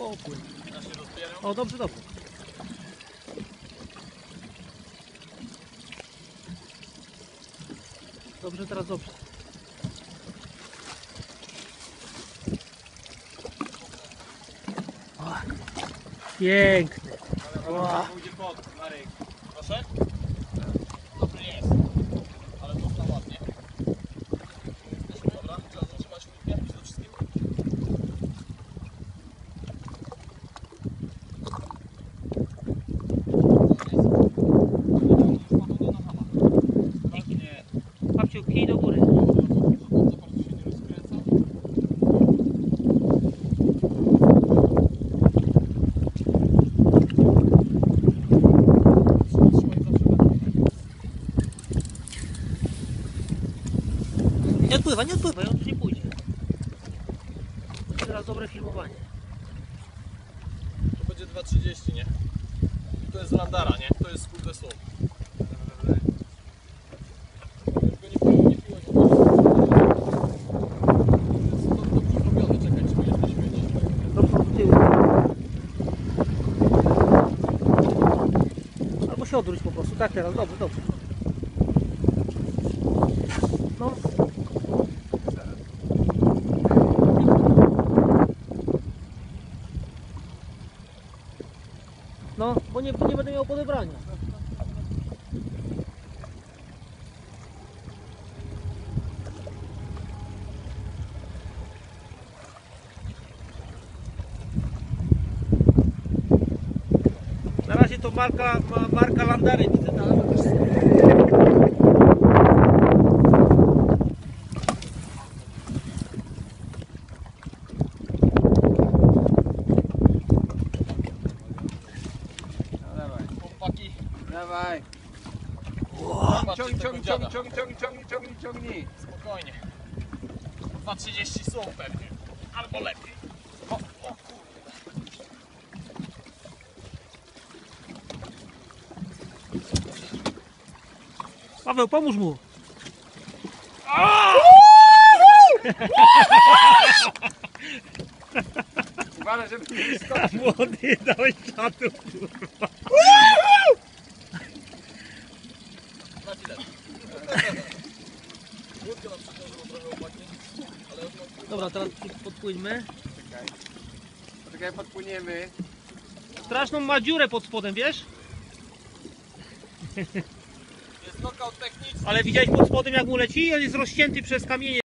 Się rozbieram. O, dobrze, dobrze. Dobrze, teraz dobrze. Piękny. Ła. Pójdzie pod, Marek. Proszę? Nie odpływa, nie odpływa, on tu nie pójdzie. Teraz dobre filmowanie. To będzie 2,30, nie? To jest Landara, nie? To jest kurde tyłu. Albo się odwróć po prostu. Tak teraz, dobrze, dobrze. No, bo nie, bo nie będę miał podebrania. Na razie to marka, ma- marka Landary Dawaj. Ciągnij, ciągnij, dziada. ciągnij, ciągnij, ciągnij, ciągnij, ciągnij. Spokojnie. 2,30 są pewnie. Albo lepiej. O, o kurde. Paweł, pomóż mu. Uważaj, żeby nie wyskoczył. Młody, dałeś czatu. Na Dobra, teraz podpłyńmy. Czekaj. Poczekaj, podpłyniemy. Straszną ma dziurę pod spodem, wiesz? Jest knockout techniczny. Ale widziałeś pod spodem jak mu leci? On jest rozcięty przez kamienie.